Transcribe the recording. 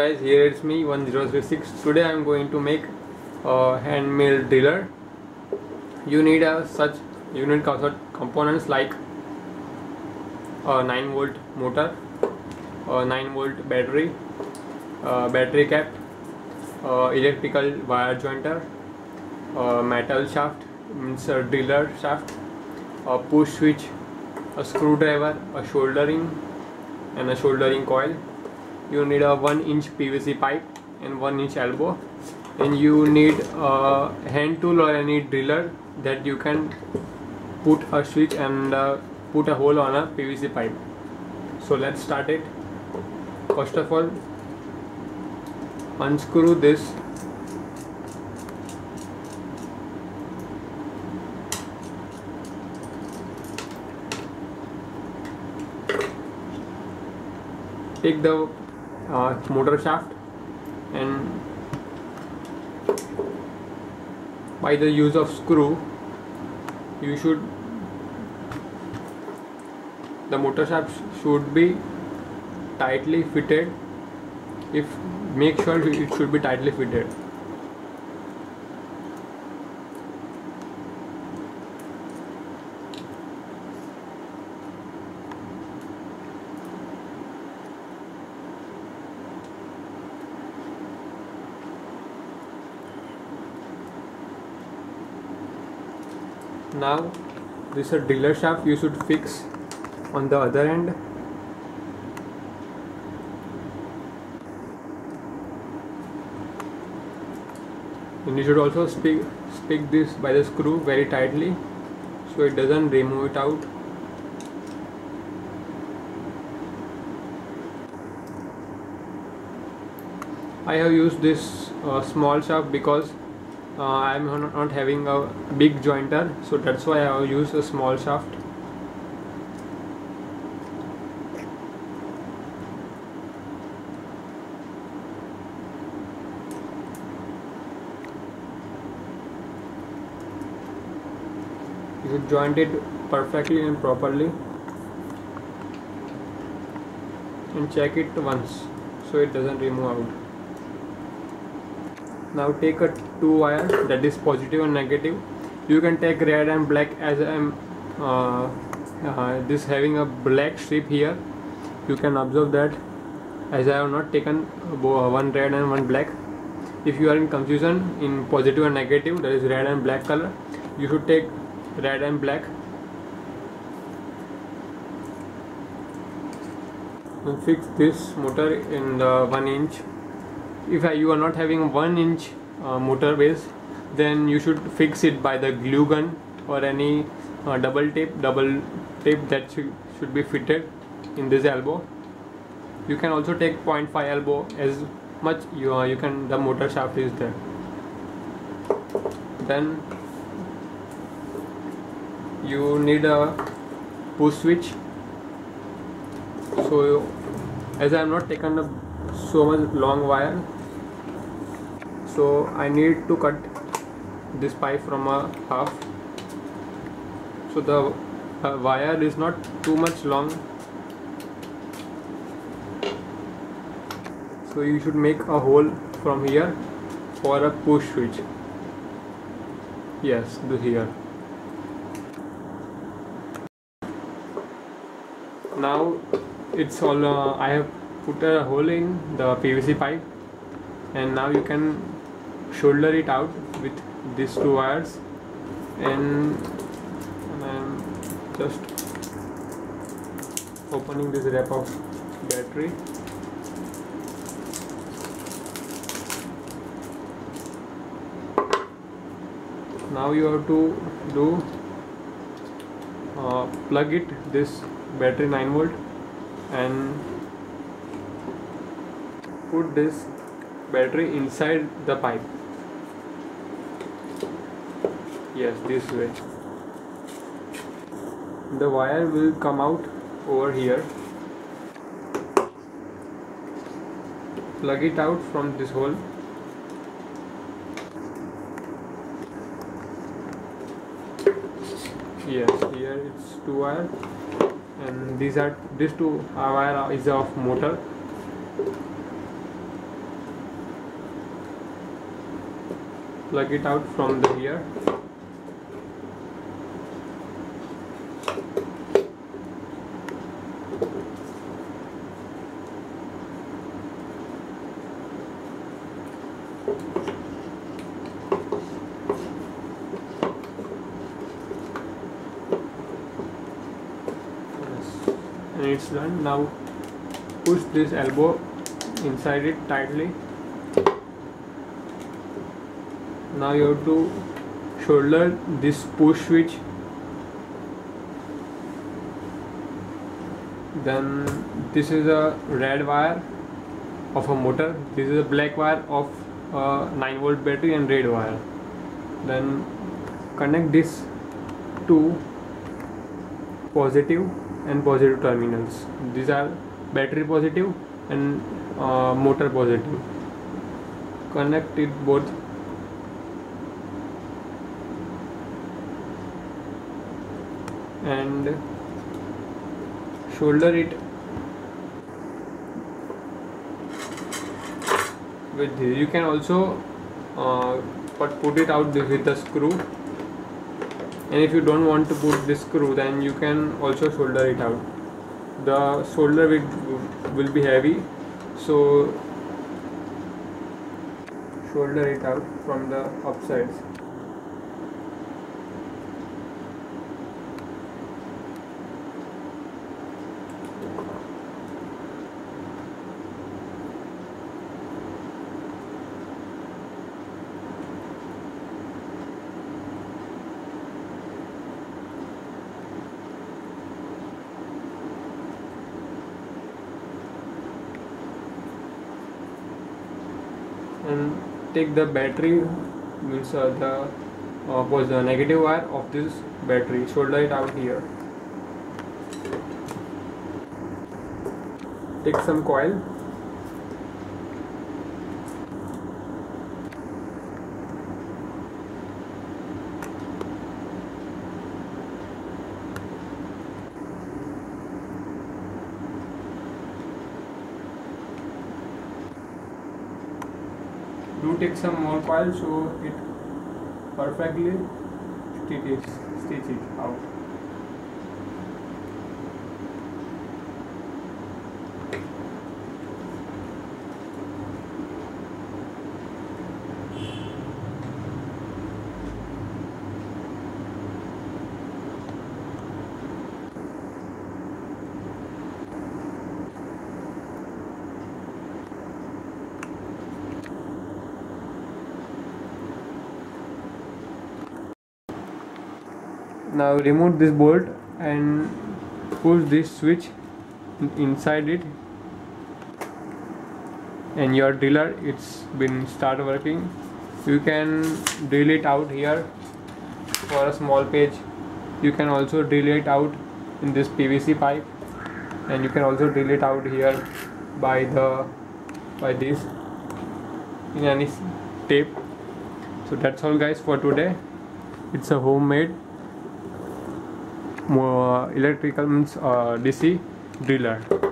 guys here it's me 1036 today I'm going to make a handmade driller. You need a such you need components like a 9 volt motor a 9 volt battery battery cap electrical wire jointer a metal shaft means a driller shaft a push switch a screwdriver a soldering and a soldering coil you need a 1 inch PVC pipe and 1 inch elbow. And you need a hand tool or any driller that you can put a switch and uh, put a hole on a PVC pipe. So let's start it. First of all unscrew this. Take the uh, motor shaft and by the use of screw you should the motor shaft should be tightly fitted. If make sure it should be tightly fitted now this is a driller shaft you should fix. On the other end and you should also stick, stick this by the screw very tightly so it doesn't remove it out. I have used this uh, small shaft because Uh, I'm not having a big jointer so that's why I use a small shaft. You should joint it perfectly and properly and check it once so it doesn't remove out now take a two wire that is positive and negative. You can take red and black as I'm uh, uh, this having a black strip here. You can observe that as I have not taken one red and one black. If you are in confusion in positive and negative that is red and black color you should take red and black. And fix this motor in the 1 inch if you are not having one inch uh, motor base then you should fix it by the glue gun or any uh, double tape double tape that should, should be fitted in this elbow. You can also take 0.5 elbow as much you, uh, you can the motor shaft is there. Then you need a push switch. So as I have not taken a so much long wire. So I need to cut this pipe from a half. So the uh, wire is not too much long. So you should make a hole from here for a push switch. Yes the here. Now it's all uh, I have put a hole in the PVC pipe and now you can shoulder it out with these two wires and I'm just opening this wrap of battery. Now you have to do uh, plug it this battery 9 volt and put this battery inside the pipe. Yes this way. The wire will come out over here. Plug it out from this hole. Yes here it's two wire and these are these two wire is of motor plug it out from the here. And it's done. Now push this elbow inside it tightly now you have to shoulder this push switch then this is a red wire of a motor. This is a black wire of a 9 volt battery and red wire. Then connect this to positive and positive terminals. These are battery positive and uh, motor positive. Connect it both and shoulder it with this. You can also uh, put, put it out with the screw. And if you don't want to put this screw then you can also solder it out. The solder will, will be heavy. So solder it out from the upsides and take the battery means uh, the uh, was the negative wire of this battery. Solder it out here. Take some coil do take some more coil so it perfectly stitches stitches stitch it out now remove this bolt and push this switch inside it. And your driller it's been start working. You can drill it out here for a small page. You can also drill it out in this PVC pipe. And you can also drill it out here by the by this in any tape. So that's all guys for today. It's a homemade electrical means uh, DC driller